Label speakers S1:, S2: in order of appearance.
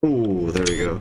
S1: Oh, there we go.